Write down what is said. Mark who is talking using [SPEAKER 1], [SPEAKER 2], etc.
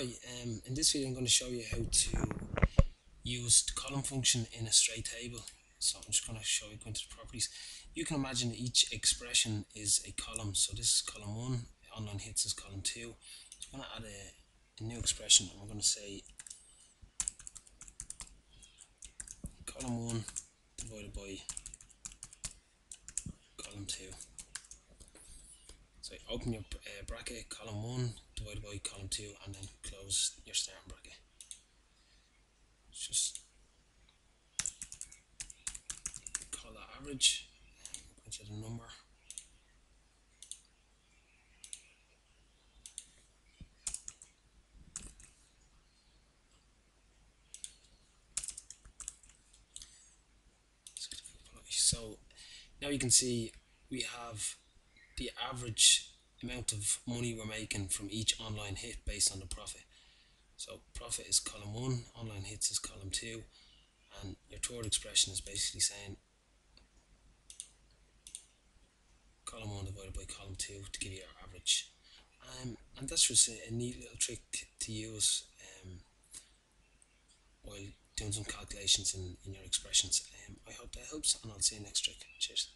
[SPEAKER 1] Hi, um, in this video I'm going to show you how to use the column function in a straight table. So I'm just going to show you going to the properties. You can imagine each expression is a column. So this is column 1, online hits is column 2. So I'm going to add a, a new expression and we're going to say column 1 divided by column 2. So open your uh, bracket, column 1 divided by column 2 and then close your starting bracket. Just call that average, into the number. So now you can see we have the average amount of money we're making from each online hit based on the profit. So profit is column 1, online hits is column 2 and your third expression is basically saying column 1 divided by column 2 to give you your average. Um, and that's just a, a, neat little trick to use um, while doing some calculations in, in your expressions. Um, I hope that helps and I'll see you next trick. Cheers.